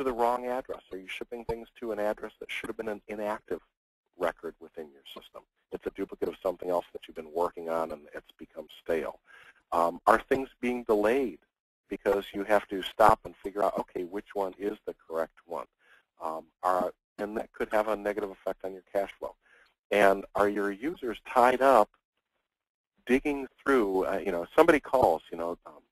to the wrong address? Are you shipping things to an address that should have been an inactive record within your system? It's a duplicate of something else that you've been working on and it's become stale. Um, are things being delayed because you have to stop and figure out, okay, which one is the correct one? Um, are, and that could have a negative effect on your cash flow. And are your users tied up digging through, uh, you know, somebody calls, you know, um,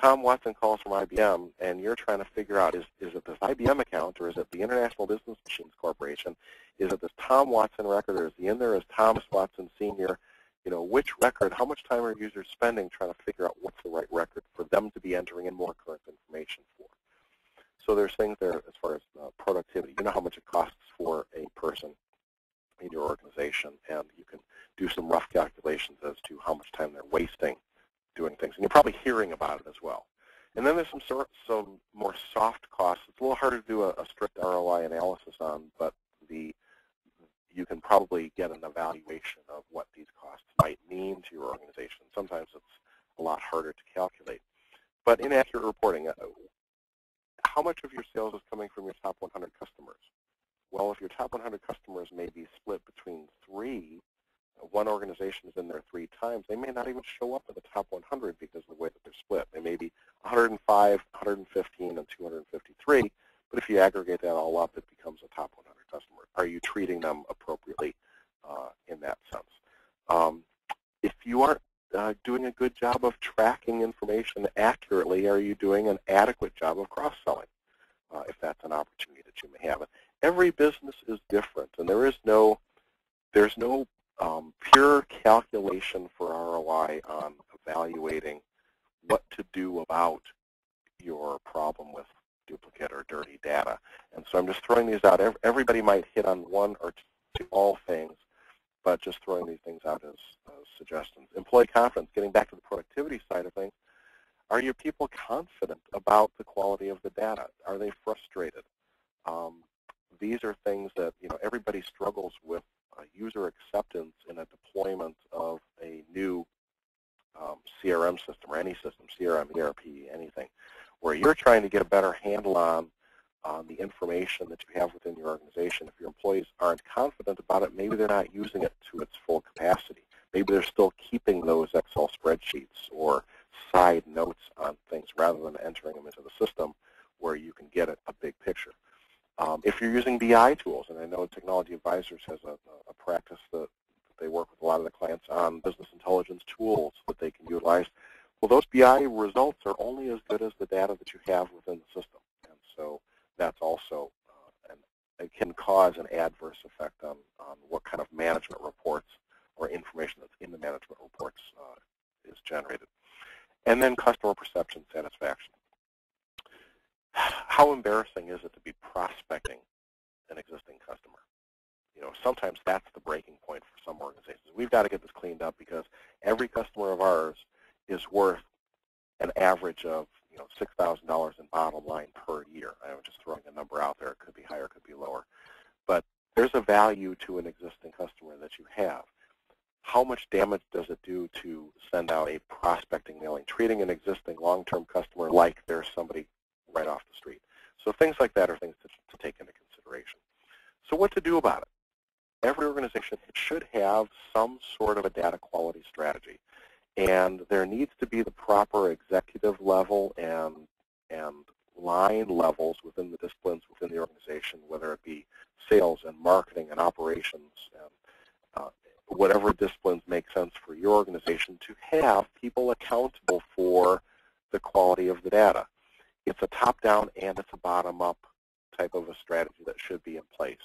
Tom Watson calls from IBM, and you're trying to figure out, is, is it this IBM account, or is it the International Business Machines Corporation? Is it this Tom Watson record, or is he in there as Thomas Watson Sr.? You know, which record, how much time are users spending trying to figure out what's the right record for them to be entering in more current information for? So there's things there as far as uh, productivity. You know how much it costs for a person in your organization, and you can do some rough calculations as to how much time they're wasting doing things. And you're probably hearing about it as well. And then there's some sort, some more soft costs. It's a little harder to do a, a strict ROI analysis on, but the you can probably get an evaluation of what these costs might mean to your organization. Sometimes it's a lot harder to calculate. But inaccurate reporting, uh, how much of your sales is coming from your top 100 customers? Well, if your top 100 customers may be split between three, one organization is in there three times, they may not even show up in the top 100 because of the way that they're split. They may be 105, 115, and 253, but if you aggregate that all up, it becomes a top 100 customer. Are you treating them appropriately uh, in that sense? Um, if you aren't uh, doing a good job of tracking information accurately, are you doing an adequate job of cross-selling, uh, if that's an opportunity that you may have? Every business is different, and there is no there's no for ROI on evaluating what to do about your problem with duplicate or dirty data. And so I'm just throwing these out. Everybody might hit on one or two, all things, but just throwing these things out as, as suggestions. Employee confidence, getting back to the productivity side of things, are your people confident about the quality of the data? Are they frustrated? Um, these are things that you know everybody struggles with uh, user acceptance in a deployment of a new um, CRM system or any system, CRM, ERP, anything, where you're trying to get a better handle on the information that you have within your organization. If your employees aren't confident about it, maybe they're not using it to its full capacity. Maybe they're still keeping those Excel spreadsheets or side notes on things rather than entering them into the system where you can get a, a big picture. Um, if you're using BI tools, and I know Technology Advisors has a, a practice that, that, they work with a lot of the clients on business intelligence tools that they can utilize, well, those BI results are only as good as the data that you have within the system. And so that's also, uh, and it can cause an adverse effect on, on what kind of management reports or information that's in the management reports uh, is generated. And then customer perception satisfaction how embarrassing is it to be prospecting an existing customer? You know, sometimes that's the breaking point for some organizations. We've got to get this cleaned up because every customer of ours is worth an average of you know six thousand dollars in bottom line per year. I'm just throwing a number out there. It could be higher, it could be lower, but there's a value to an existing customer that you have. How much damage does it do to send out a prospecting mailing, treating an existing long-term customer like they're somebody right off the street. So things like that are things to, to take into consideration. So what to do about it? Every organization should have some sort of a data quality strategy. And there needs to be the proper executive level and, and line levels within the disciplines within the organization, whether it be sales and marketing and operations and uh, whatever disciplines make sense for your organization to have people accountable for the quality of the data it's a top-down and it's a bottom-up type of a strategy that should be in place.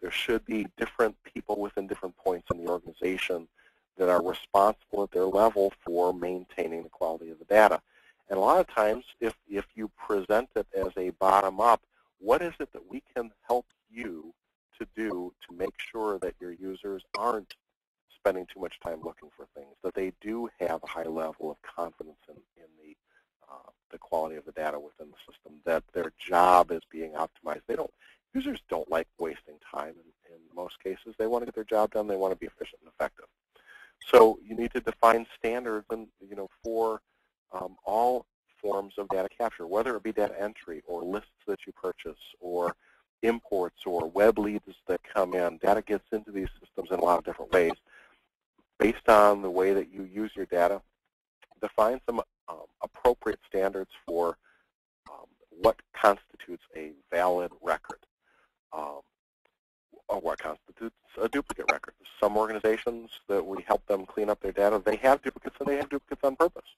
There should be different people within different points in the organization that are responsible at their level for maintaining the quality of the data. And a lot of times, if, if you present it as a bottom-up, what is it that we can help you to do to make sure that your users aren't spending too much time looking for things, that they do have a high level of confidence in, in the uh, the quality of the data within the system, that their job is being optimized. They don't, users don't like wasting time in, in most cases. They want to get their job done. They want to be efficient and effective. So you need to define standards and, you know, for um, all forms of data capture, whether it be data entry or lists that you purchase or imports or web leads that come in. Data gets into these systems in a lot of different ways. Based on the way that you use your data, define some um, appropriate standards for um, what constitutes a valid record um, or what constitutes a duplicate record. Some organizations that we help them clean up their data, they have duplicates and they have duplicates on purpose.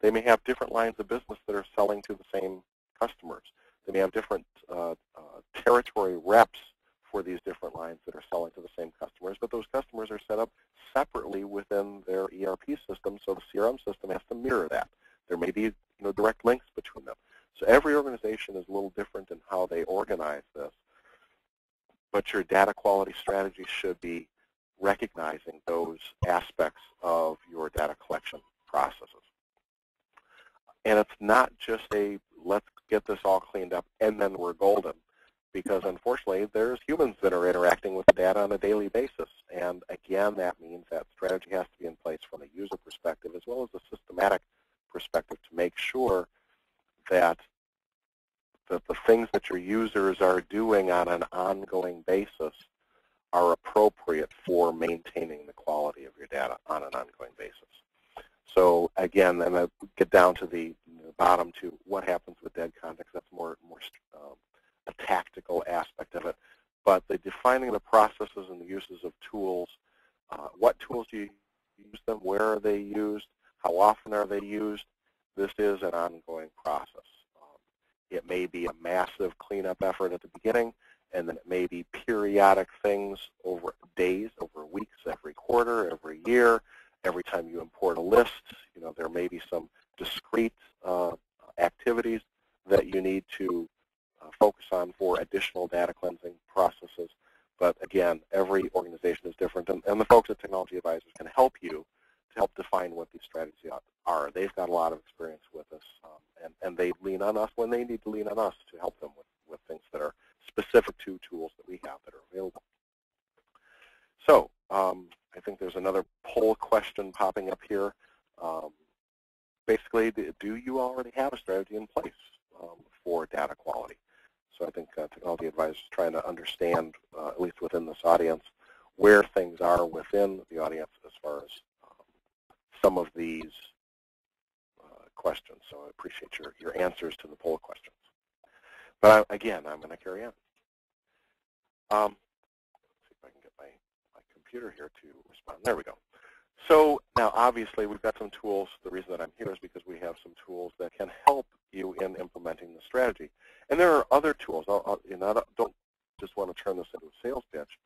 They may have different lines of business that are selling to the same customers. They may have different uh, uh, territory reps for these different lines that are selling to the same customers, but those customers are set up separately within their ERP system, so the CRM system has to mirror that. There may be you know, direct links between them. So every organization is a little different in how they organize this, but your data quality strategy should be recognizing those aspects of your data collection processes. And it's not just a let's get this all cleaned up and then we're golden because unfortunately there's humans that are interacting with the data on a daily basis. And again, that means that strategy has to be in place from a user perspective as well as a systematic perspective to make sure that the, the things that your users are doing on an ongoing basis are appropriate for maintaining the quality of your data on an ongoing basis. So again, then I get down to the, the bottom to what happens with dead context. That's more, more um, a tactical aspect of it. But the defining the processes and the uses of tools, uh, what tools do you use them, where are they used, how often are they used, this is an ongoing process. Um, it may be a massive cleanup effort at the beginning, and then it may be periodic things over days, over weeks, every quarter, every year, every time you import a list. You know, there may be some discrete uh, activities that you need to focus on for additional data cleansing processes. But again, every organization is different, and, and the folks at Technology Advisors can help you to help define what these strategies are. They've got a lot of experience with this, um, and, and they lean on us when they need to lean on us to help them with, with things that are specific to tools that we have that are available. So um, I think there's another poll question popping up here. Um, basically, do you already have a strategy in place um, for data quality? So I think uh, Technology Advisors is trying to understand, uh, at least within this audience, where things are within the audience as far as um, some of these uh, questions. So I appreciate your, your answers to the poll questions. But I, again, I'm going to carry on. Um, see if I can get my, my computer here to respond. There we go. So now, obviously, we've got some tools. The reason that I'm here is because we have some tools that can help you in implementing the strategy. And there are other tools. I'll, I'll, know, I don't just want to turn this into a sales pitch.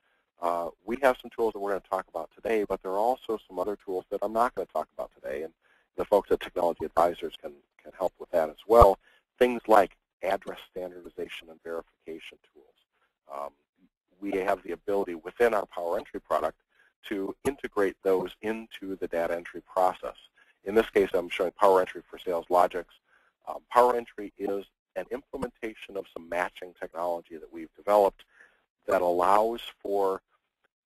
Uh, we have some tools that we're going to talk about today, but there are also some other tools that I'm not going to talk about today. And the folks at Technology Advisors can, can help with that as well. Things like address standardization and verification tools. Um, we have the ability within our Power Entry product to integrate those into the data entry process. In this case, I'm showing Power Entry for SalesLogix. Um, Power Entry is an implementation of some matching technology that we've developed that allows for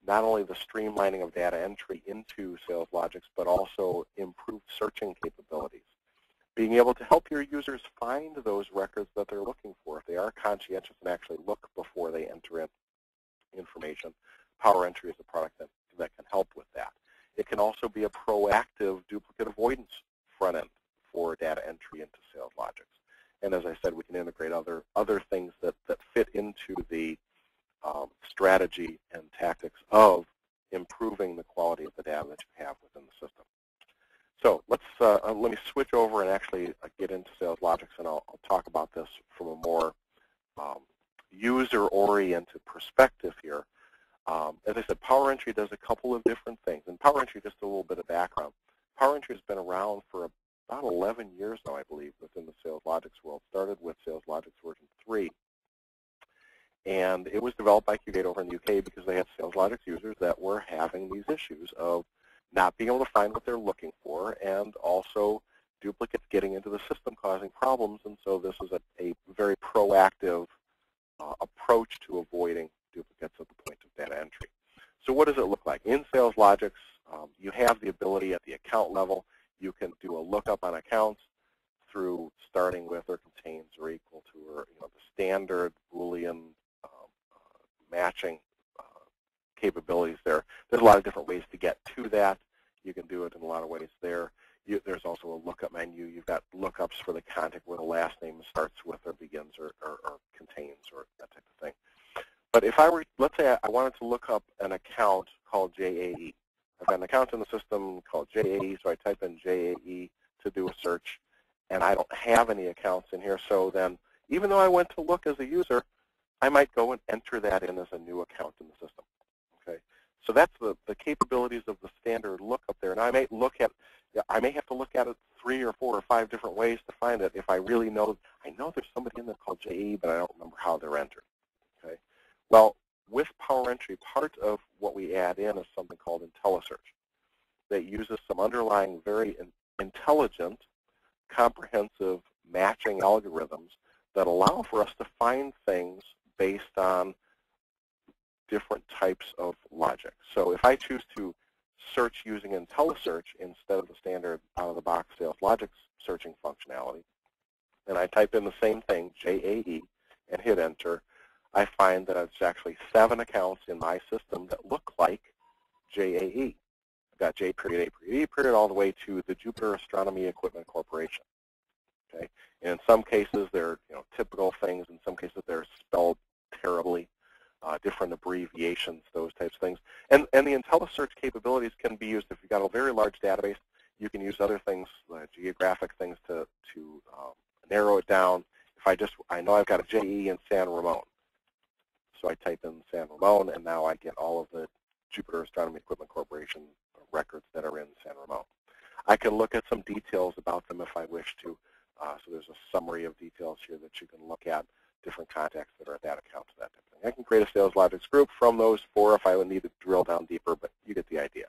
not only the streamlining of data entry into SalesLogix, but also improved searching capabilities being able to help your users find those records that they're looking for. If they are conscientious and actually look before they enter in information, Power Entry is a product that, that can help with that. It can also be a proactive duplicate avoidance front end for data entry into SalesLogix. And as I said, we can integrate other, other things that, that fit into the um, strategy and tactics of improving the quality of the data that you have within the system. So let's uh, uh, let me switch over and actually uh, get into SalesLogix, and I'll, I'll talk about this from a more um, user-oriented perspective here. Um, as I said, Power Entry does a couple of different things. And Power Entry, just a little bit of background. Power Entry has been around for about 11 years now, I believe, within the SalesLogix world. Started with SalesLogix version 3. And it was developed by Qgate over in the UK because they had SalesLogix users that were having these issues of not being able to find what they're looking for, and also duplicates getting into the system causing problems. And so this is a, a very proactive uh, approach to avoiding duplicates at the point of data entry. So what does it look like? In SalesLogix, um, you have the ability at the account level, you can do a lookup on accounts through starting with or contains or equal to or you know, the standard Boolean um, uh, matching uh, capabilities there. There's a lot of different ways to get to that. You can do it in a lot of ways there. You, there's also a lookup menu. You've got lookups for the contact where the last name starts with or begins or, or, or contains or that type of thing. But if I were, let's say I, I wanted to look up an account called JAE. I've got an account in the system called JAE, so I type in JAE to do a search, and I don't have any accounts in here. So then, even though I went to look as a user, I might go and enter that in as a new account in the system. Okay, so that's the, the capabilities of the standard lookup there. And I may look at, I may have to look at it three or four or five different ways to find it if I really know, I know there's somebody in there called JAE, but I don't remember how they're entered. Okay, well, with PowerEntry, part of what we add in is something called IntelliSearch that uses some underlying very in intelligent, comprehensive matching algorithms that allow for us to find things based on different types of logic. So if I choose to search using IntelliSearch instead of the standard out-of-the-box SalesLogix searching functionality, and I type in the same thing, JAE, and hit enter, I find that it's actually seven accounts in my system that look like JAE. I've got J period, A period, E period, all the way to the Jupiter Astronomy Equipment Corporation. Okay, and in some cases they're you know typical things. In some cases they're spelled terribly, uh, different abbreviations, those types of things. And and the IntelliSearch capabilities can be used if you've got a very large database. You can use other things, uh, geographic things, to to um, narrow it down. If I just I know I've got a JE in San Ramon, so I type in San Ramon, and now I get all of the Jupiter Astronomy Equipment Corporation records that are in San Ramon. I can look at some details about them if I wish to. Uh, so there's a summary of details here that you can look at, different contacts that are at that account, that type of thing. I can create a SalesLogix group from those four if I would need to drill down deeper, but you get the idea.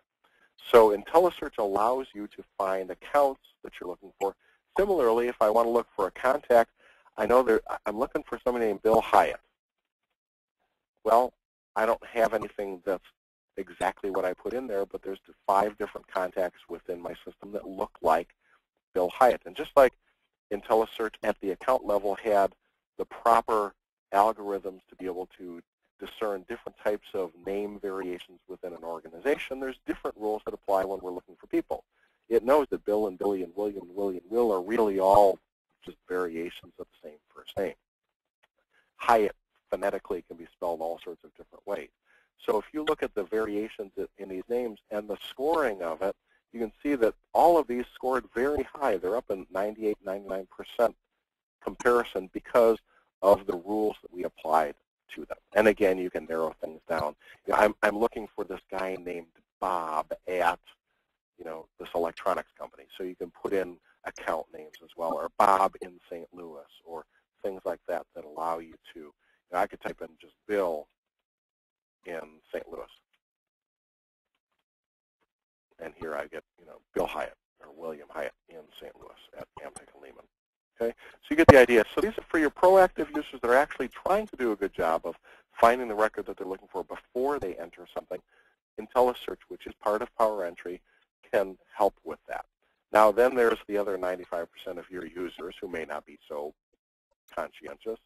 So IntelliSearch allows you to find accounts that you're looking for. Similarly, if I want to look for a contact, I know there, I'm looking for somebody named Bill Hyatt. Well, I don't have anything that's exactly what I put in there, but there's five different contacts within my system that look like Bill Hyatt. And just like IntelliSearch at the account level had the proper algorithms to be able to discern different types of name variations within an organization, there's different rules that apply when we're looking for people. It knows that Bill and Billy and William and Willie and Will are really all just variations of the same first name. Hyatt phonetically can be spelled all sorts of different ways. So if you look at the variations in these names and the scoring of it, you can see that all of these scored very high. They're up in 98, 99% comparison because of the rules that we applied to them. And again, you can narrow things down. You know, I'm, I'm looking for this guy named Bob at, you know, this electronics company. So you can put in account names as well, or Bob in St. Louis, or things like that that allow you to I could type in just Bill in St. Louis. And here I get, you know, Bill Hyatt or William Hyatt in St. Louis at Amtech and Lehman. Okay, so you get the idea. So these are for your proactive users that are actually trying to do a good job of finding the record that they're looking for before they enter something. IntelliSearch, which is part of PowerEntry, can help with that. Now then there's the other 95% of your users who may not be so conscientious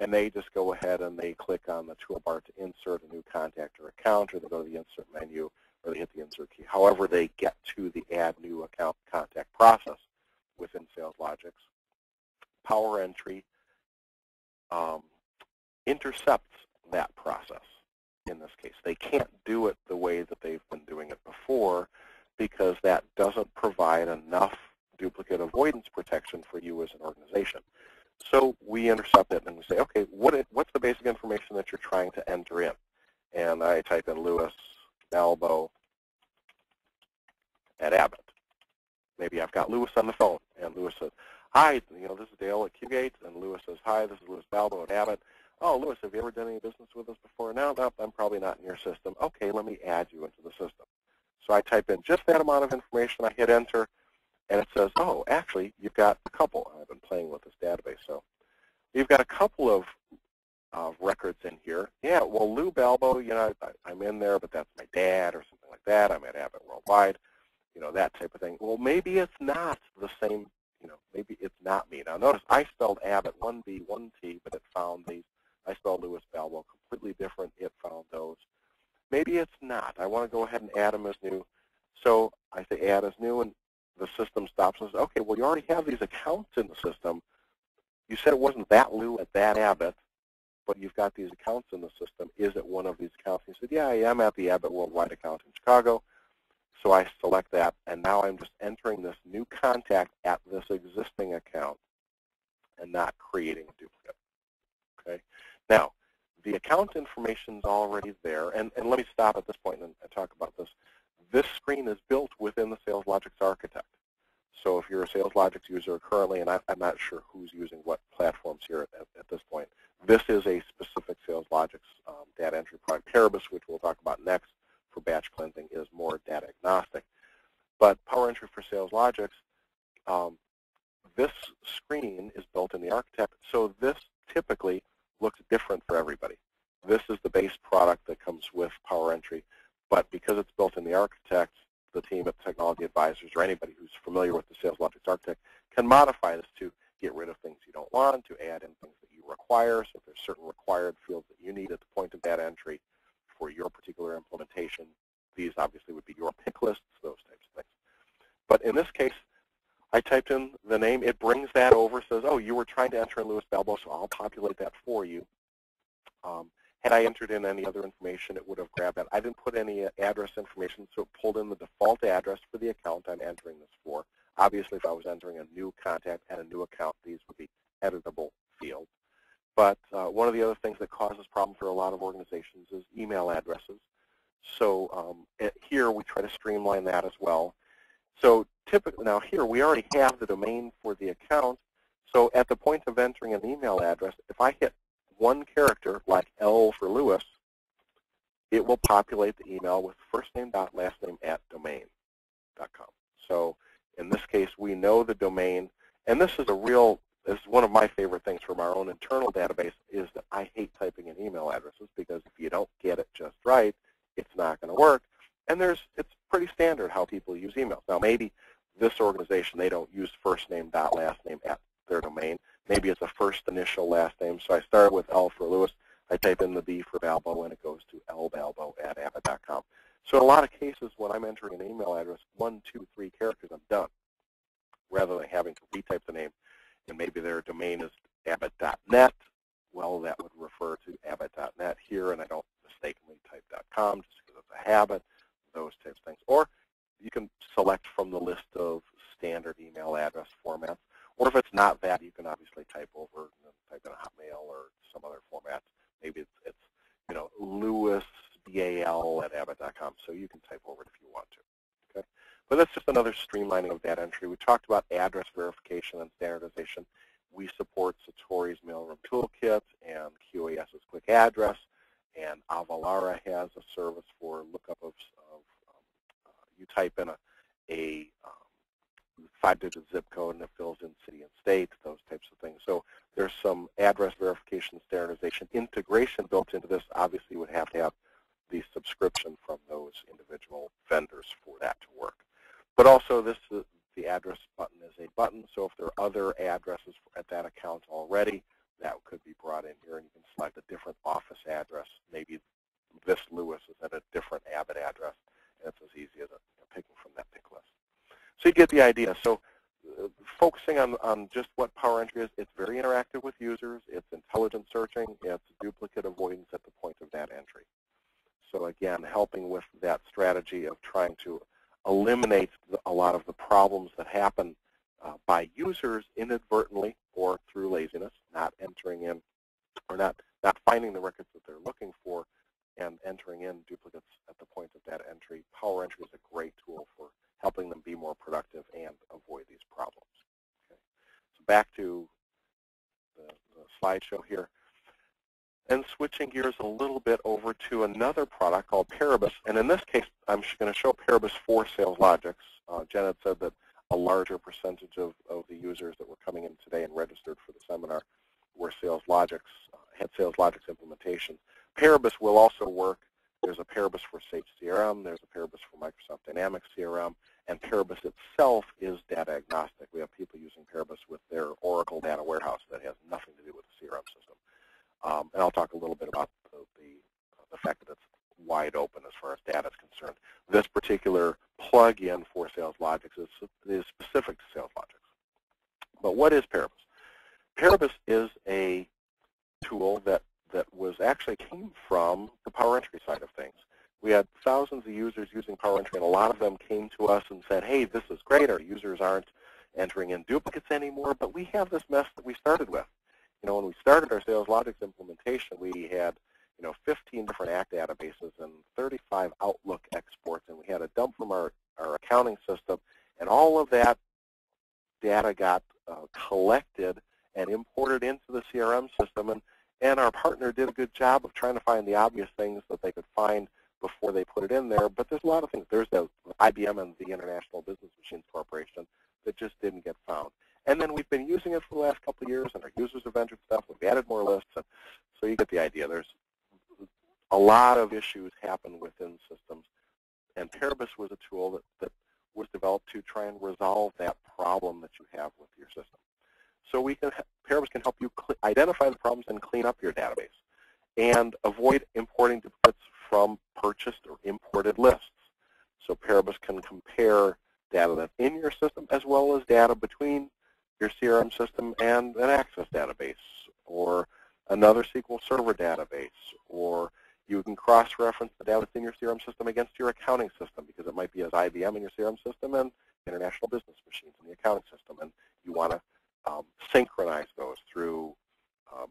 and they just go ahead and they click on the toolbar to insert a new contact or account, or they go to the insert menu, or they hit the insert key. However they get to the add new account contact process within SalesLogix, PowerEntry um, intercepts that process in this case. They can't do it the way that they've been doing it before because that doesn't provide enough duplicate avoidance protection for you as an organization. So we intercept it and we say, okay, what it, what's the basic information that you're trying to enter in? And I type in Lewis Balbo at Abbott. Maybe I've got Lewis on the phone, and Lewis says, hi, you know, this is Dale at QGate, and Lewis says, hi, this is Lewis Balbo at Abbott. Oh, Lewis, have you ever done any business with us before? No, no, I'm probably not in your system. Okay, let me add you into the system. So I type in just that amount of information. I hit enter, and it says, oh, actually, you've got a couple. I've been playing with this database, so you've got a couple of uh, records in here. Yeah, well, Lou Balbo, you know, I, am in there, but that's my dad or something like that. I'm at Abbott Worldwide, you know, that type of thing. Well, maybe it's not the same, you know, maybe it's not me. Now notice I spelled Abbott one B, one T, but it found these. I spelled Lewis Balbo completely different. It found those. Maybe it's not. I want to go ahead and add them as new. So I say add as new, and the system stops and says, okay, well, you already have these accounts in the system. You said it wasn't that Lou at that Abbott, but you've got these accounts in the system. Is it one of these accounts? He said, yeah, I am at the Abbott Worldwide account in Chicago. So I select that, and now I'm just entering this new contact at this existing account and not creating a duplicate. Okay. Now, the account information is already there, and, and let me stop at this point and, and talk about this. This screen is built within the SalesLogix architect. So if you're a SalesLogix user currently, and I, am not sure who's using what platforms here at, at, this point, this is a specific SalesLogix um, data entry product. Paribus, which we'll talk about next for batch cleansing, is more data agnostic. But Power Entry for SalesLogix, this screen is built in the architect, so this typically looks different for everybody. This is the base product that comes with Power Entry, but because it's built in the architect, the team at Technology Advisors or anybody who's familiar with the SalesLogix Architect can modify this to get rid of things you don't want, to add in things that you require. So if there's certain required fields that you need at the point of data entry for your particular implementation, these obviously would be your pick lists, those types of things. But in this case, I typed in the name. It brings that over, says, oh, you were trying to enter in Lewis Balbo, so I'll populate that for you. Um, had Entered any other information, it would have grabbed that. I didn't put any address information, so it pulled in the default address for the account I'm entering this for. Obviously, if I was entering a new contact and a new account, these would be editable fields. But uh, one of the other things that causes problems for a lot of organizations is email addresses. So um, here we try to streamline that as well. So typically, now here we already have the domain for the account. So at the point of entering an email address, if I hit one character, like L for Lewis, it will populate the email with first name dot last name at domain.com. So in this case, we know the domain, and this is a real, this is one of my favorite things from our own internal database is that I hate typing in email addresses because if you don't get it just right, it's not going to work. And there's, it's pretty standard how people use emails. Now maybe this organization, they don't use first name dot last name at their domain. Maybe it's a first initial last name. So I start with L for Lewis. I type in the B for Balbo, and it goes to lbalbo at abbott.com. So in a lot of cases, when I'm entering an email address, one, two, three characters, I'm done, rather than having to retype the name. And maybe their domain is abbott.net. Well, that would refer to abbott.net here, and I don't mistakenly type .com just because it's a habit, those types of things. Or you can select from the list of standard email address formats. Or if it's not that, you can obviously type over, you know, type in a Hotmail or some other format. Maybe it's, it's you know, Lewis, B-A-L at Abbott.com, so you can type over it if you want to. Okay? But that's just another streamlining of data entry. We talked about address verification and standardization. We support Satori's Mailroom Toolkit and QAS's Quick Address, and Avalara has a service for lookup of, of um, uh, you type in a, a um, five-digit zip code and it fills in city and state, those types of things. So there's some address verification standardization integration built into this. Obviously, you would have to have the subscription from those individual vendors for that to work. But also, this the address button is a button, so if there are other addresses at that account already, that could be brought in here, and you can select a different office address. Maybe this Lewis is at a different Abbott address, and it's as easy as a, you know, picking from that pick list. So you get the idea. So uh, focusing on, on just what Power Entry is, it's very interactive with users. It's intelligent searching. It's duplicate avoidance at the point of that entry. So again, helping with that strategy of trying to eliminate a lot of the problems that happen uh, by users inadvertently or through laziness, not entering in or not, not finding the records that they're looking for and entering in duplicates at the point of that entry. Power Entry is a great tool for helping them be more productive and avoid these problems. Okay. So back to the, the slideshow here. And switching gears a little bit over to another product called Paribus. And in this case, I'm going to show Paribus for SalesLogix. Uh, Jen had said that a larger percentage of, of the users that were coming in today and registered for the seminar were SalesLogix, uh, had SalesLogix implementations. Paribus will also work There's a Paribus for SAP CRM. There's a Paribus for Microsoft Dynamics CRM. And Paribus itself is data agnostic. We have people using Paribus with their Oracle data warehouse that has nothing to do with the CRM system. Um, and I'll talk a little bit about the, the, the fact that it's wide open as far as data is concerned. This particular plug-in for SalesLogix is, is specific to SalesLogix. But what is Paribus? Paribus is a tool that, that was actually came from the Power Entry side of things. We had thousands of users using Power Entry, and a lot of them came to us and said, hey, this is great. Our users aren't entering in duplicates anymore, but we have this mess that we started with. You know, when we started our SalesLogix implementation, we had you know, 15 different ACT databases and 35 Outlook exports, and we had a dump from our, our accounting system, and all of that data got uh, collected and imported into the CRM system, and, and our partner did a good job of trying to find the obvious things that they could find before they put it in there, but there's a lot of things. There's the IBM and the International Business Machines Corporation that just didn't get found. And then we've been using it for the last couple of years, and our users have entered stuff. We've added more lists, and so you get the idea. There's a lot of issues happen within systems, and Paribus was a tool that, that was developed to try and resolve that problem that you have with your system. So we can, can help you identify the problems and clean up your database and avoid importing duplicates from purchased or imported lists. So Paribus can compare data that's in your system as well as data between your CRM system and an Access database or another SQL Server database or you can cross-reference the data that's in your CRM system against your accounting system because it might be as IBM in your CRM system and international business machines in the accounting system. And you want to um, synchronize those through um,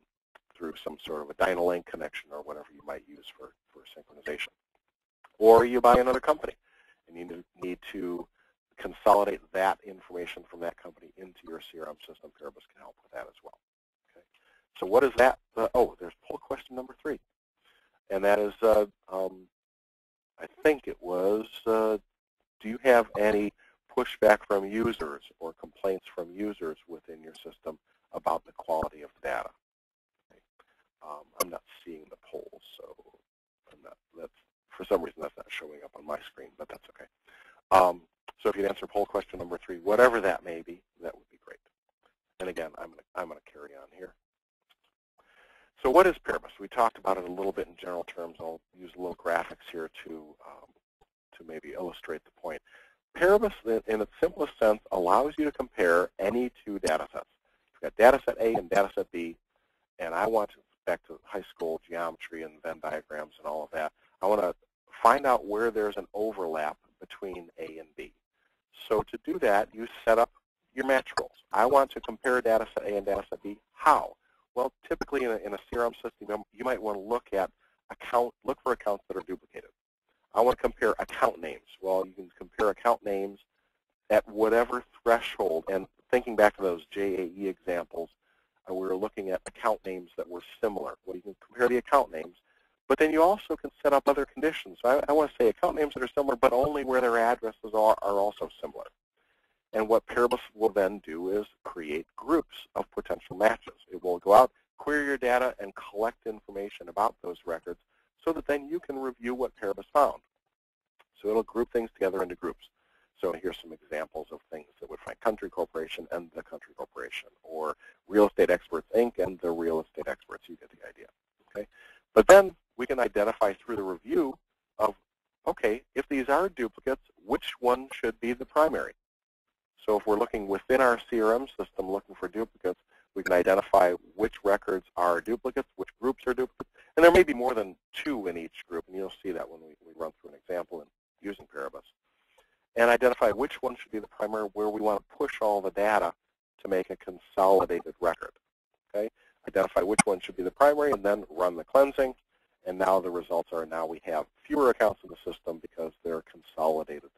through some sort of a Dynalink connection or whatever you might use for, for synchronization. Or you buy another company and you need to consolidate that information from that company into your CRM system. Paribus can help with that as well. Okay. So what is that? Uh, oh, there's poll question number three and that is, uh, um, I think it was, uh, do you have any pushback from users or complaints from users within your system about the quality of data? Um, I'm not seeing the polls, so not, that's, for some reason that's not showing up on my screen, but that's okay. Um, so if you'd answer poll question number three, whatever that may be, that would be great. And again, I'm going I'm to carry on here. So what is Paribus? We talked about it a little bit in general terms. I'll use a little graphics here to, um, to maybe illustrate the point. Paribus, in its simplest sense, allows you to compare any two data sets. We've got data set A and data set B, and I want to, back to high school geometry and Venn diagrams and all of that, I want to find out where there's an overlap between A and B. So to do that, you set up your match rules. I want to compare data set A and data set B. How? Well, typically in a, in a CRM system, you might want to look at account, look for accounts that are duplicated. I want to compare account names. Well, you can compare account names at whatever threshold. And thinking back to those JAE examples, uh, we were looking at account names that were similar. Well, you can compare the account names. But then you also can set up other conditions. I, I want to say account names that are similar, but only where their addresses are, are also similar. And what Paribus will then do is create groups of potential matches. It will go out, query your data, and collect information about those records so that then you can review what Paribus found. So it'll group things together into groups. So here's some examples of things that would find Country Corporation and the Country Corporation, or Real Estate Experts Inc. and the Real Estate Experts. You get the idea. Okay. But then we can identify through the review of, okay, if these are duplicates, which one should be the primary? So if we're looking within our CRM system looking for duplicates, we can identify which records are duplicates, which groups are duplicates, and there may be more than two in each group, and you'll see that when we, we run through an example in using Paribus. And identify which one should be the primary where we want to push all the data to make a consolidated record. Okay? Identify which one should be the primary and then run the cleansing. And now the results are now we have fewer accounts in the system because they're consolidated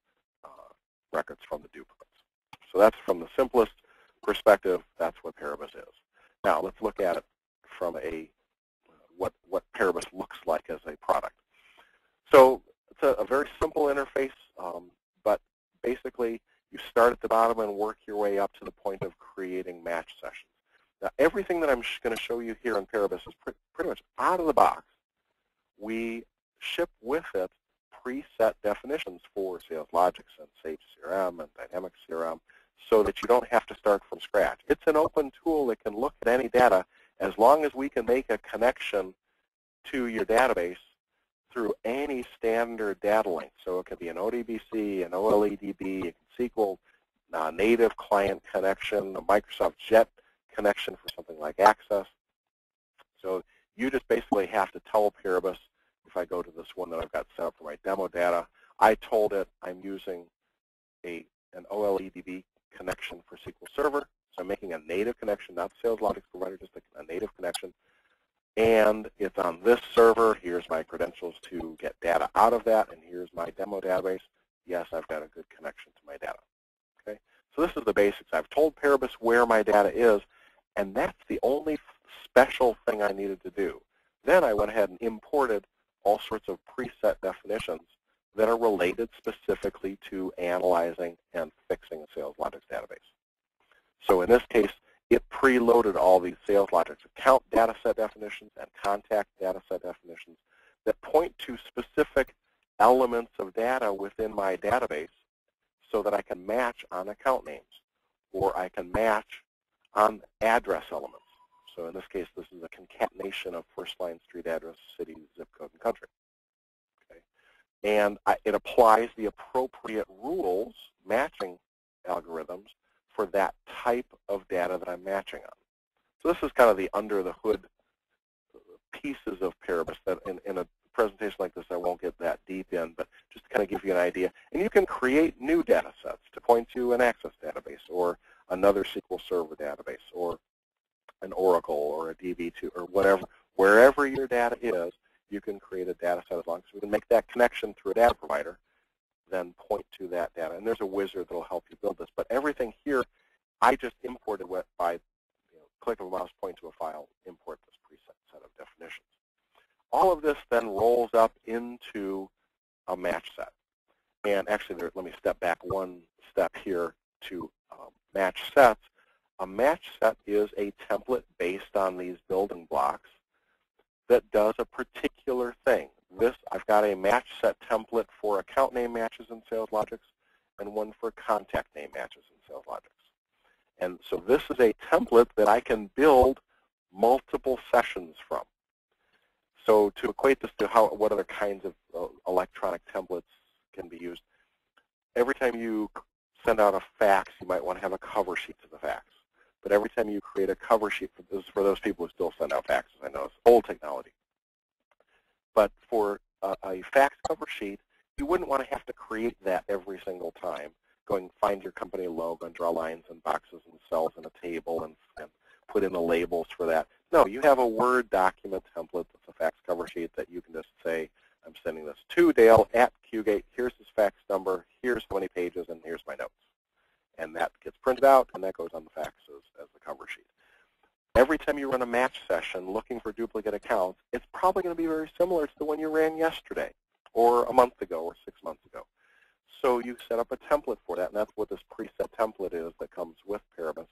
uh, records from the duplicates. So that's from the simplest perspective, that's what Paribus is. Now let's look at it from a what, what Paribus looks like as a product. So it's a, a very simple interface, um, but basically you start at the bottom and work your way up to the point of creating match sessions. Now everything that I'm going to show you here in Paribus is pre pretty much out of the box. We ship with it preset definitions for SalesLogix and Sage CRM and Dynamic CRM so that you don't have to start from scratch. It's an open tool that can look at any data as long as we can make a connection to your database through any standard data link. So it could be an ODBC, an OLEDB, a SQL uh, native client connection, a Microsoft Jet connection for something like Access. So you just basically have to tell Paribus, if I go to this one that I've got set up for my demo data, I told it I'm using a an OLEDB connection for SQL Server. So I'm making a native connection, not SalesLogix provider, just a, a native connection. And it's on this server. Here's my credentials to get data out of that, and here's my demo database. Yes, I've got a good connection to my data. Okay, So this is the basics. I've told Paribus where my data is, and that's the only special thing I needed to do. Then I went ahead and imported all sorts of preset definitions that are related specifically to analyzing and fixing a SalesLogix database. So in this case, it preloaded all these SalesLogix account data set definitions and contact data set definitions that point to specific elements of data within my database so that I can match on account names or I can match on address elements. So in this case, this is a concatenation of first line street address, city, zip code, and country and it applies the appropriate rules, matching algorithms, for that type of data that I'm matching on. So this is kind of the under the hood pieces of Paribus that in, in a presentation like this I won't get that deep in, but just to kind of give you an idea. And you can create new data sets to point to an Access database or another SQL Server database or an Oracle or a DB2 or whatever, wherever your data is, you can create a data set as long as we can make that connection through a data provider, then point to that data. And there's a wizard that will help you build this. But everything here, I just imported by you know, click of a mouse, point to a file, import this preset set of definitions. All of this then rolls up into a match set. And actually, there, let me step back one step here to um, match sets. A match set is a template based on these building blocks that does a particular thing. This, I've got a match set template for account name matches in SalesLogix and one for contact name matches in SalesLogix. And so this is a template that I can build multiple sessions from. So to equate this to how, what other kinds of uh, electronic templates can be used, every time you send out a fax, you might want to have a cover sheet to the fax. But every time you create a cover sheet, for, this is for those people who still send out faxes, I know it's old technology. But for a, a fax cover sheet, you wouldn't want to have to create that every single time. Going find your company logo and draw lines and boxes and cells in a table and, and put in the labels for that. No, you have a Word document template that's a fax cover sheet that you can just say, I'm sending this to Dale at Qgate. Here's his fax number. Here's how many pages, and here's my notes and that gets printed out, and that goes on the fax as, as the cover sheet. Every time you run a match session looking for duplicate accounts, it's probably going to be very similar to the one you ran yesterday or a month ago or six months ago. So you set up a template for that, and that's what this preset template is that comes with Paribus.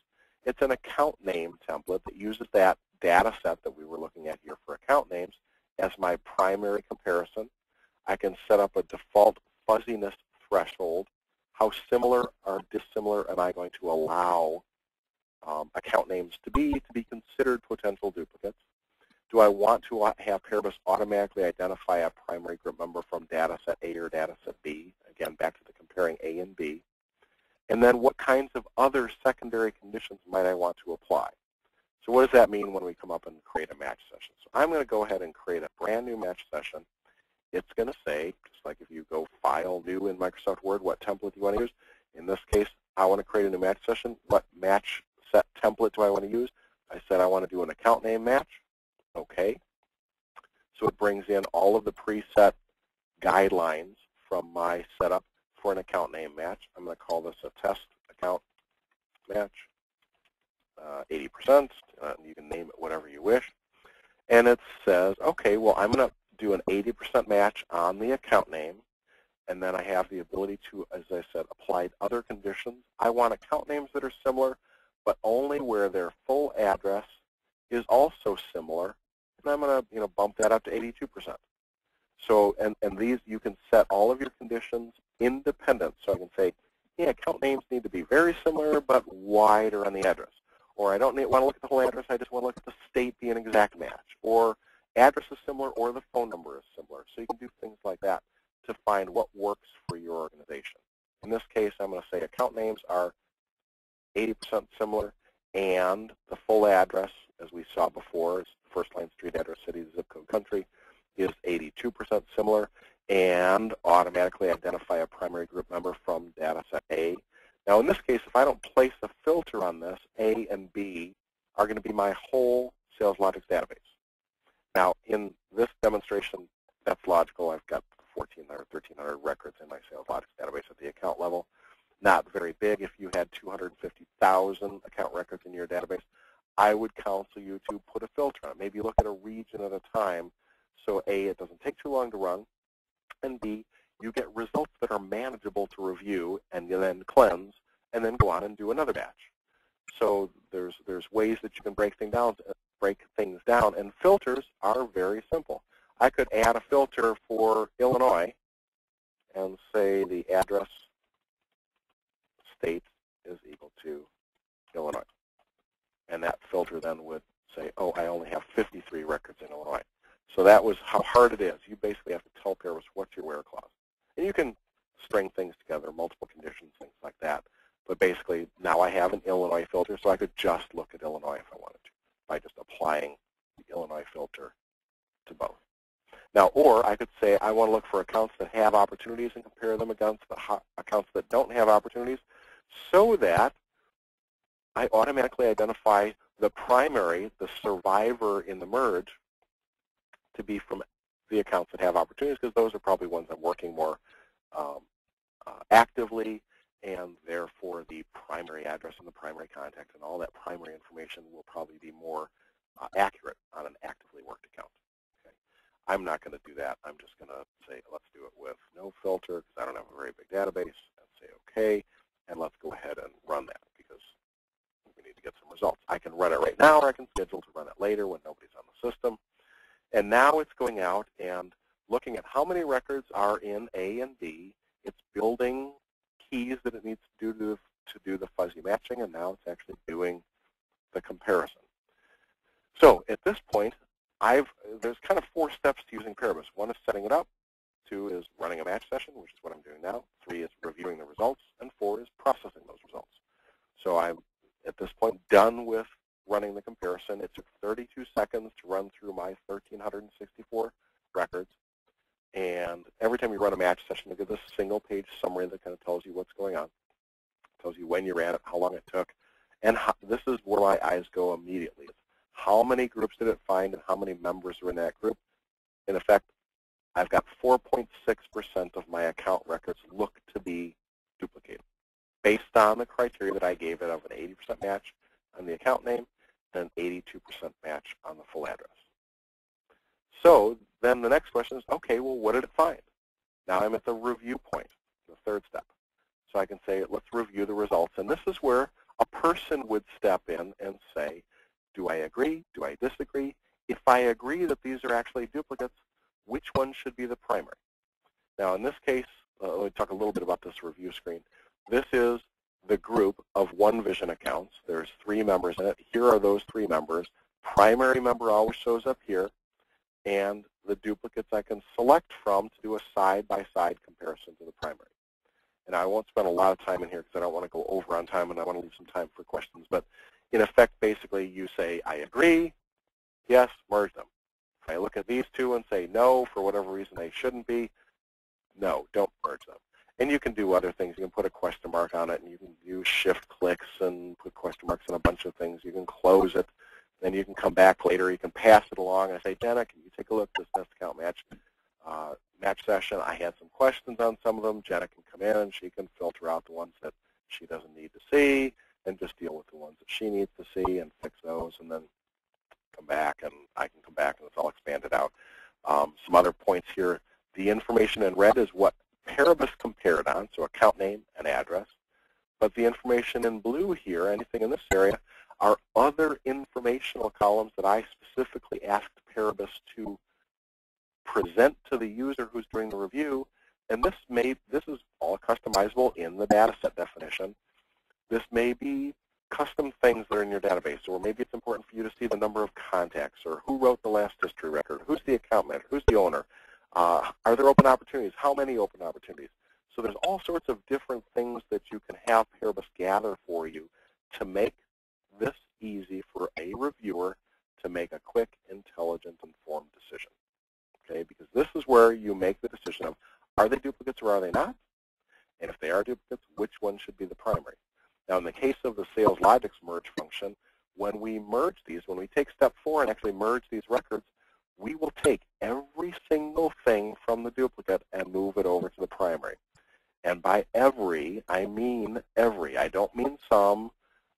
It's an account name template that uses that data set that we were looking at here for account names as my primary comparison. I can set up a default fuzziness threshold how similar or dissimilar am I going to allow um, account names to be to be considered potential duplicates? Do I want to have Paribus automatically identify a primary group member from data set A or data set B? Again, back to the comparing A and B. And then what kinds of other secondary conditions might I want to apply? So what does that mean when we come up and create a match session? So I'm going to go ahead and create a brand new match session it's going to say, just like if you go File, New in Microsoft Word, what template do you want to use. In this case, I want to create a new match session. What match set template do I want to use? I said I want to do an account name match. Okay. So it brings in all of the preset guidelines from my setup for an account name match. I'm going to call this a test account match, 80%. Uh, uh, you can name it whatever you wish. And it says, okay, well, I'm going to do an 80% match on the account name, and then I have the ability to, as I said, apply other conditions. I want account names that are similar, but only where their full address is also similar, and I'm going to you know, bump that up to 82%. So, and, and these, you can set all of your conditions independent. So I can say, yeah, account names need to be very similar but wider on the address. Or I don't need, want to look at the whole address, I just want to look at the state be an exact match. Or address is similar or the phone number is similar. So you can do things like that to find what works for your organization. In this case, I'm going to say account names are 80% similar and the full address, as we saw before, is first line street address, city, zip code, country, is 82% similar and automatically identify a primary group member from data set A. Now in this case, if I don't place a filter on this, A and B are going to be my whole SalesLogix database. Now in this demonstration, that's logical. I've got 1,400, 1,300 records in my sales SalesLogix database at the account level. Not very big. If you had 250,000 account records in your database, I would counsel you to put a filter on it. Maybe look at a region at a time so A, it doesn't take too long to run, and B, you get results that are manageable to review and then cleanse and then go on and do another batch. So there's there's ways that you can break things down break things down and filters are very simple. I could add a filter for Illinois and say the address state is equal to Illinois. And that filter then would say, oh, I only have 53 records in Illinois. So that was how hard it is. You basically have to tell Paribus what's your where clause. And you can string things together, multiple conditions, things like that. But basically, now I have an Illinois filter, so I could just look at Illinois if I wanted to by just applying the Illinois filter to both. Now, or I could say I want to look for accounts that have opportunities and compare them against the accounts that don't have opportunities so that I automatically identify the primary, the survivor in the merge, to be from the accounts that have opportunities because those are probably ones I'm working more um, uh, actively and therefore the primary address and the primary contact and all that primary information will probably be more uh, accurate on an actively worked account. Okay. I'm not going to do that. I'm just going to say let's do it with no filter because I don't have a very big database and say OK and let's go ahead and run that because we need to get some results. I can run it right now or I can schedule to run it later when nobody's on the system. And now it's going out and looking at how many records are in A and B. It's building keys that it needs to do to, to do the fuzzy matching, and now it's actually doing the comparison. So at this point, I've there's kind of four steps to using Paribus. One is setting it up. Two is running a match session, which is what I'm doing now. Three is reviewing the results. And four is processing those results. So I'm, at this point, done with running the comparison. It took 32 seconds to run through my 1,364 records. And every time you run a match session, you get this single-page summary that kind of tells you what's going on. It tells you when you ran it, how long it took. And how, this is where my eyes go immediately. It's how many groups did it find and how many members are in that group. In effect, I've got 4.6% of my account records look to be duplicated based on the criteria that I gave it of an 80% match on the account name and an 82% match on the full address. So then the next question is, okay, well, what did it find? Now I'm at the review point, the third step. So I can say, let's review the results. And this is where a person would step in and say, do I agree? Do I disagree? If I agree that these are actually duplicates, which one should be the primary? Now in this case, uh, let me talk a little bit about this review screen. This is the group of OneVision accounts. There's three members in it. Here are those three members. Primary member always shows up here and the duplicates I can select from to do a side-by-side -side comparison to the primary. And I won't spend a lot of time in here because I don't want to go over on time and I want to leave some time for questions. But in effect, basically, you say, I agree, yes, merge them. If I look at these two and say no, for whatever reason they shouldn't be, no, don't merge them. And you can do other things. You can put a question mark on it, and you can use shift clicks and put question marks on a bunch of things. You can close it. Then you can come back later. You can pass it along. and say, Jenna, can you take a look at this nest account match uh, match session? I had some questions on some of them. Jenna can come in and she can filter out the ones that she doesn't need to see and just deal with the ones that she needs to see and fix those and then come back and I can come back and it's all expanded out. Um, some other points here. The information in red is what Paribus compared on, so account name and address. But the information in blue here, anything in this area, are other informational columns that I specifically asked Paribus to present to the user who's doing the review, and this may this is all customizable in the data set definition. This may be custom things that are in your database, or maybe it's important for you to see the number of contacts, or who wrote the last history record, who's the account manager, who's the owner, uh, are there open opportunities, how many open opportunities. So there's all sorts of different things that you can have Paribus gather for you to make this easy for a reviewer to make a quick, intelligent, informed decision. Okay, because this is where you make the decision of are they duplicates or are they not? And if they are duplicates, which one should be the primary? Now, in the case of the SalesLogix merge function, when we merge these, when we take step four and actually merge these records, we will take every single thing from the duplicate and move it over to the primary. And by every, I mean every. I don't mean some.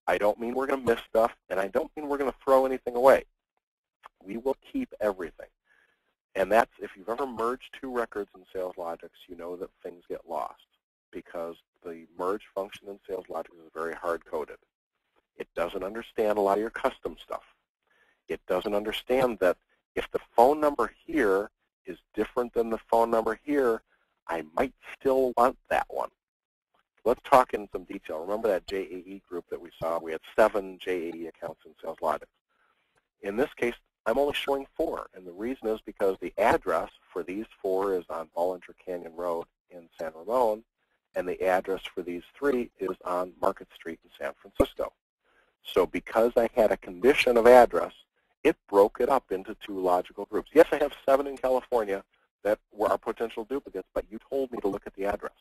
I don't mean we're going to miss stuff. And I don't mean we're going to throw anything away. We will keep everything. And that's, if you've ever merged two records in SalesLogix, you know that things get lost because the merge function in SalesLogix is very hard-coded. It doesn't understand a lot of your custom stuff. It doesn't understand that if the phone number here is different than the phone number here, I might still want that one. Let's talk in some detail. Remember that JAE group that we saw? We had seven JAE accounts in SalesLogix. In this case, I'm only showing four, and the reason is because the address for these four is on Bollinger Canyon Road in San Ramon, and the address for these three is on Market Street in San Francisco. So because I had a condition of address, it broke it up into two logical groups. Yes, I have seven in California that were our potential duplicates, but you told me to look at the address.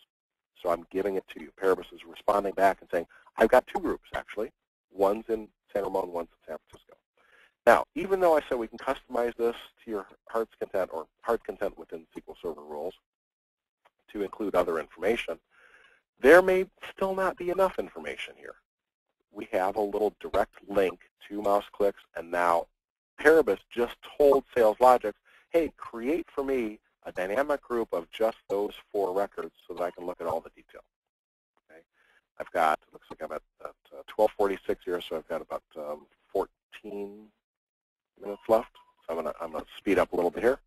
So I'm giving it to you. Paribus is responding back and saying, I've got two groups, actually. One's in San Ramon, one's in San Francisco. Now, even though I said we can customize this to your heart's content or heart content within SQL Server rules to include other information, there may still not be enough information here. We have a little direct link, to mouse clicks, and now Paribus just told SalesLogix, hey, create for me a dynamic group of just those four records so that I can look at all the detail. Okay. I've got, it looks like I'm at, at uh, 1246 here, so I've got about um, 14 minutes left. So I'm going to I'm gonna speed up a little bit here.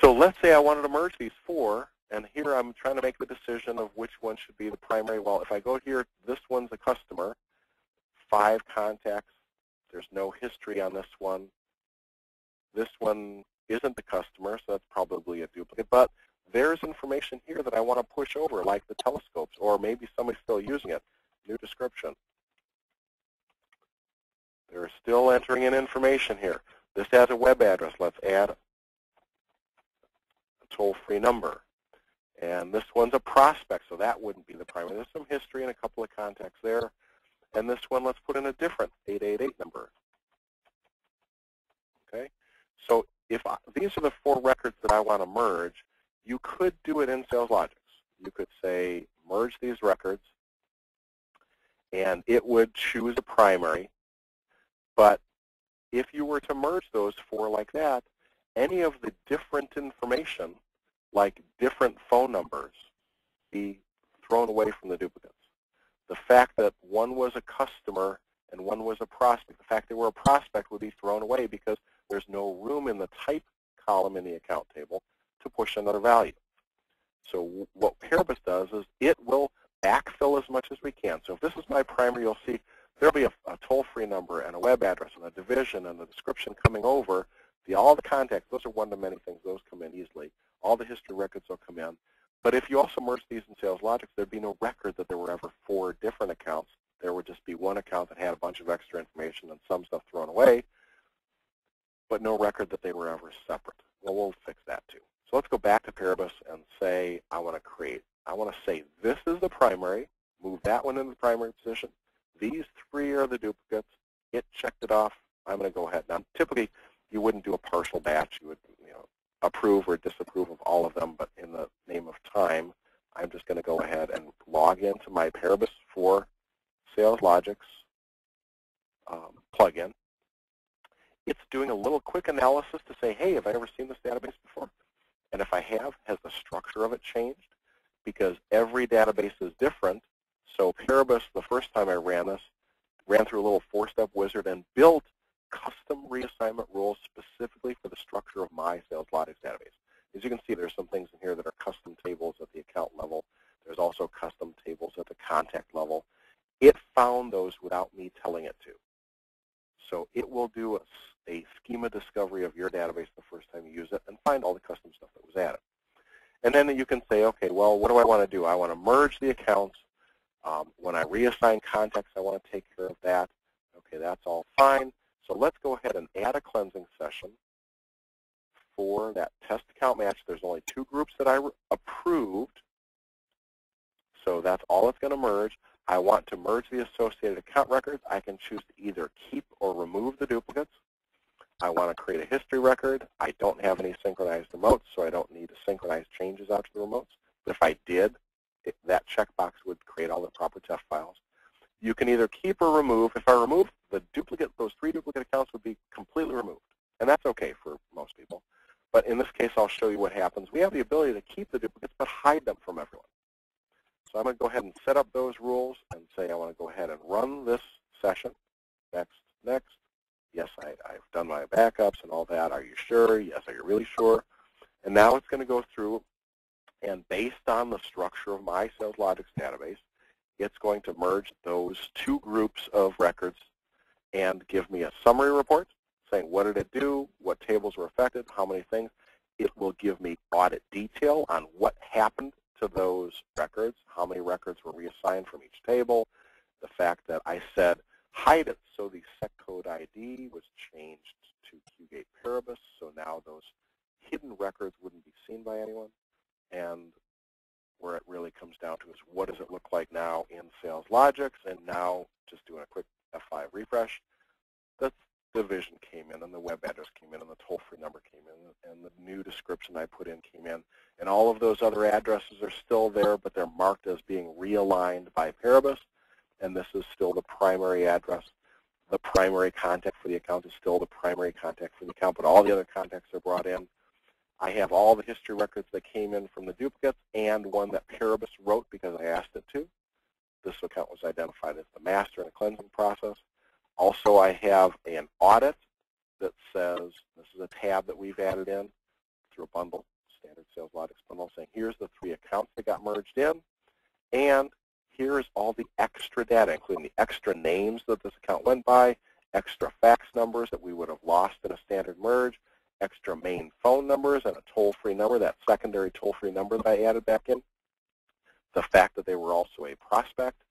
So let's say I wanted to merge these four, and here I'm trying to make the decision of which one should be the primary. Well, if I go here, this one's a customer, five contacts. There's no history on this one. This one isn't the customer, so that's probably a duplicate. But there's information here that I want to push over, like the telescopes, or maybe somebody's still using it. New description. They're still entering in information here. This has a web address. Let's add a toll-free number. And this one's a prospect, so that wouldn't be the primary. There's some history and a couple of contacts there. And this one, let's put in a different 888 number. Okay? So if I, these are the four records that I want to merge, you could do it in SalesLogix. You could say, merge these records, and it would choose a primary. But if you were to merge those four like that, any of the different information, like different phone numbers, be thrown away from the duplicates. The fact that one was a customer and one was a prospect, the fact they were a prospect would be thrown away because there's no room in the type column in the account table to push another value. So what Paribus does is it will backfill as much as we can. So if this is my primary, you'll see there'll be a, a toll-free number and a web address and a division and a description coming over. The, all the contacts, those are one-to-many things. Those come in easily. All the history records will come in. But if you also merge these in Sales SalesLogix, there'd be no record that there were ever four different accounts. There would just be one account that had a bunch of extra information and some stuff thrown away but no record that they were ever separate. Well, we'll fix that too. So let's go back to Paribus and say I want to create, I want to say this is the primary, move that one into the primary position. These three are the duplicates. It checked it off. I'm going to go ahead. Now, typically, you wouldn't do a partial batch. You would you know, approve or disapprove of all of them, but in the name of time, I'm just going to go ahead and log into my Paribus for SalesLogix um, plugin it's doing a little quick analysis to say, hey, have I ever seen this database before? And if I have, has the structure of it changed? Because every database is different. So Paribus, the first time I ran this, ran through a little four-step wizard and built custom reassignment rules specifically for the structure of my SalesLogix database. As you can see, there's some things in here that are custom tables at the account level. There's also custom tables at the contact level. It found those without me telling it to. So it will do a, a schema discovery of your database the first time you use it and find all the custom stuff that was added. And then you can say, okay, well, what do I want to do? I want to merge the accounts. Um, when I reassign contacts, I want to take care of that. Okay, that's all fine. So let's go ahead and add a cleansing session for that test account match. There's only two groups that I approved. So that's all it's going to merge. I want to merge the associated account records. I can choose to either keep or remove the duplicates. I want to create a history record. I don't have any synchronized remotes, so I don't need to synchronize changes out to the remotes. But if I did, it, that checkbox would create all the proper TEF files. You can either keep or remove. If I remove the duplicate, those three duplicate accounts would be completely removed. And that's okay for most people. But in this case, I'll show you what happens. We have the ability to keep the duplicates, but hide them from everyone. So I'm going to go ahead and set up those rules and say I want to go ahead and run this session. Next, next. Yes, I, have done my backups and all that. Are you sure? Yes, are you really sure? And now it's going to go through, and based on the structure of my SalesLogix database, it's going to merge those two groups of records and give me a summary report saying what did it do, what tables were affected, how many things. It will give me audit detail on what happened to those records, how many records were reassigned from each table, the fact that I said hide it, so the sec code ID was changed to QGate Paribus, so now those hidden records wouldn't be seen by anyone. And where it really comes down to is what does it look like now in SalesLogix, and now just doing a quick F5 refresh, the division came in, and the web address came in, and the toll-free number came in, and the new description I put in came in. And all of those other addresses are still there, but they're marked as being realigned by Paribus, and this is still the primary address. The primary contact for the account is still the primary contact for the account, but all the other contacts are brought in. I have all the history records that came in from the duplicates and one that Paribus wrote because I asked it to. This account was identified as the master in a cleansing process. Also, I have an audit that says, this is a tab that we've added in through a bundle, standard SalesLogix bundle, saying here's the three accounts that got merged in, and here is all the extra data, including the extra names that this account went by, extra fax numbers that we would have lost in a standard merge, extra main phone numbers and a toll-free number, that secondary toll-free number that I added back in, the fact that they were also a prospect.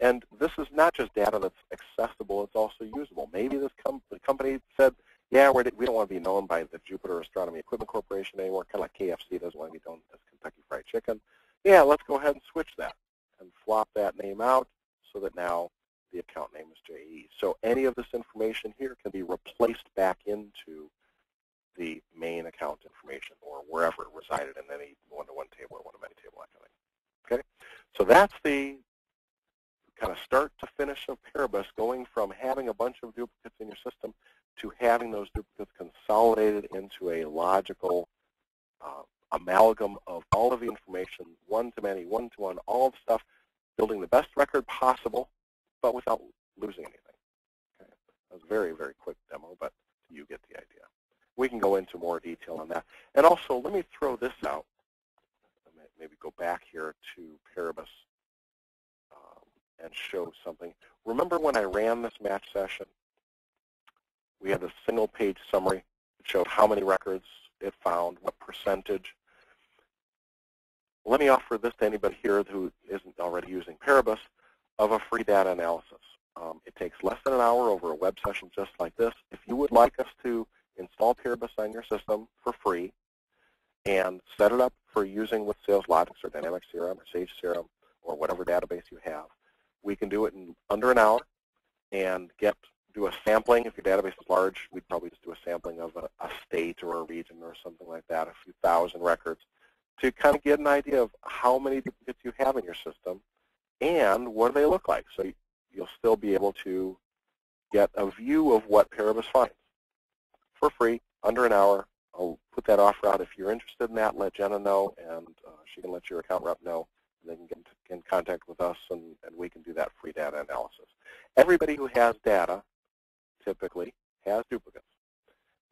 And this is not just data that's accessible, it's also usable. Maybe this com company said, yeah, we don't want to be known by the Jupiter Astronomy Equipment Corporation anymore, kind of like KFC doesn't want to be known as Kentucky Fried Chicken. Yeah, let's go ahead and switch that and flop that name out so that now the account name is JE. So any of this information here can be replaced back into the main account information or wherever it resided in any one-to-one -one table or one-to-many table. Okay? So that's the kind of start to finish of Paribus, going from having a bunch of duplicates in your system to having those duplicates consolidated into a logical uh, amalgam of all of the information, one-to-many, one-to-one, all the stuff, building the best record possible, but without losing anything. Okay? That was a very, very quick demo, but you get the idea. We can go into more detail on that. And also, let me throw this out. Maybe go back here to Paribus um, and show something. Remember when I ran this match session? We had a single page summary that showed how many records it found, what percentage. Let me offer this to anybody here who isn't already using Paribus of a free data analysis. Um, it takes less than an hour over a web session just like this. If you would like us to install Paribus on your system for free and set it up for using with SalesLogix or Dynamics CRM or Sage CRM or whatever database you have. We can do it in under an hour and get do a sampling. If your database is large, we'd probably just do a sampling of a, a state or a region or something like that, a few thousand records, to kind of get an idea of how many duplicates you have in your system and what do they look like. So you'll still be able to get a view of what Paribus finds for free, under an hour. I'll put that offer out. If you're interested in that, let Jenna know, and uh, she can let your account rep know. And they can get in contact with us, and, and we can do that free data analysis. Everybody who has data typically has duplicates.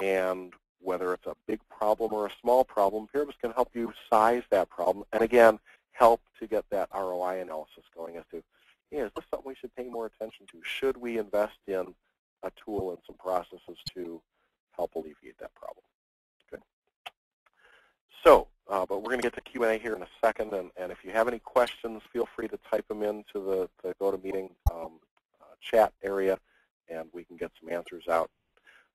And whether it's a big problem or a small problem, Paribus can help you size that problem. And again, help to get that ROI analysis going as to, yeah, is this something we should pay more attention to? Should we invest in a tool and some processes to help alleviate that problem? Okay. So, uh, but we're going to get to Q&A here in a second, and, and, if you have any questions, feel free to type them into the, the GoToMeeting um, uh, chat area, and we can get some answers out.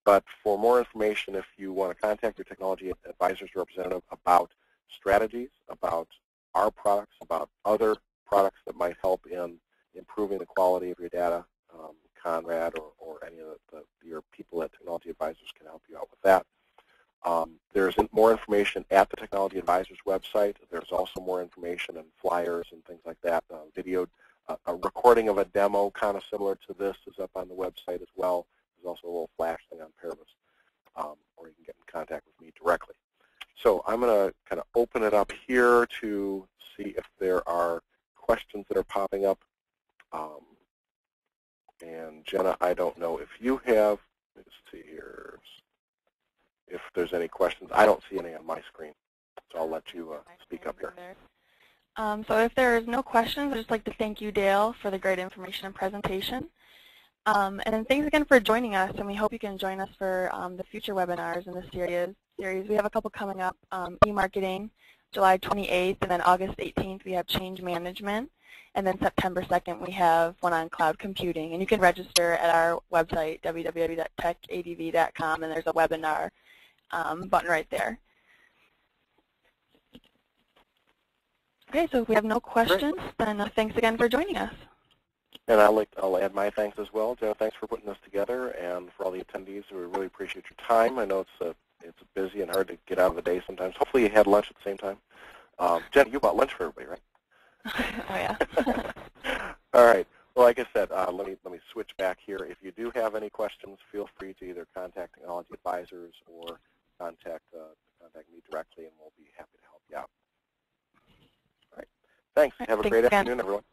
But for more information, if you want to contact your technology advisors representative about strategies, about our products, about other products that might help in improving the quality of your data, um, Conrad or, or any of the, the, your people at Technology Advisors can help you out with that. Um, there's more information at the Technology Advisors website. There's also more information and flyers and things like that. Uh, video, uh, a recording of a demo kind of similar to this is up on the website as well. There's also a little flash thing on Paribus, um, or you can get in contact with me directly. So I'm going to kind of open it up here to see if there are questions that are popping up. Um, and Jenna, I don't know if you have, let's see here, if there's any questions. I don't see any on my screen, so I'll let you uh, speak up here. Um, so if there's no questions, I'd just like to thank you, Dale, for the great information and presentation. Um, and then thanks again for joining us, and we hope you can join us for um, the future webinars in this series. series. We have a couple coming up, um, e-marketing, July 28th, and then August 18th we have change management. And then September 2nd, we have one on cloud computing. And you can register at our website, www.techadv.com, and there's a webinar um, button right there. Okay, so if we have no questions, Great. then uh, thanks again for joining us. And I'll, like, I'll add my thanks as well. Joe, thanks for putting this together, and for all the attendees, we really appreciate your time. I know it's a, it's busy and hard to get out of the day sometimes. Hopefully you had lunch at the same time. Um, Jen, you bought lunch for everybody, right? oh yeah. All right. Well, like I said, uh, let me let me switch back here. If you do have any questions, feel free to either contact technology advisors or contact uh, contact me directly, and we'll be happy to help you out. All right. Thanks. Have a Thanks great again. afternoon, everyone.